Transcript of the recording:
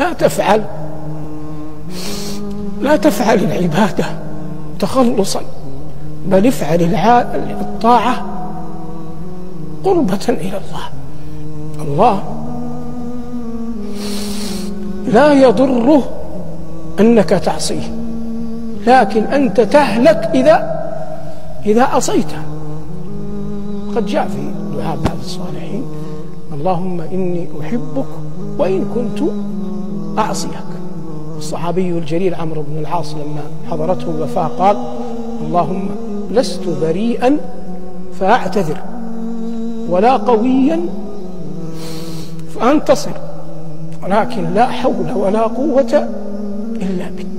لا تفعل. لا تفعل العبادة تخلصا. بل افعل الطاعة قربة إلى الله. الله لا يضره أنك تعصيه. لكن أنت تهلك إذا إذا عصيته. قد جاء في دعاء بعض الصالحين. اللهم إني أحبك وإن كنت أعصيك. الصحابي الجليل عمرو بن العاص لما حضرته الوفاة قال اللهم لست بريئا فأعتذر ولا قويا فأنتصر ولكن لا حول ولا قوة إلا بك.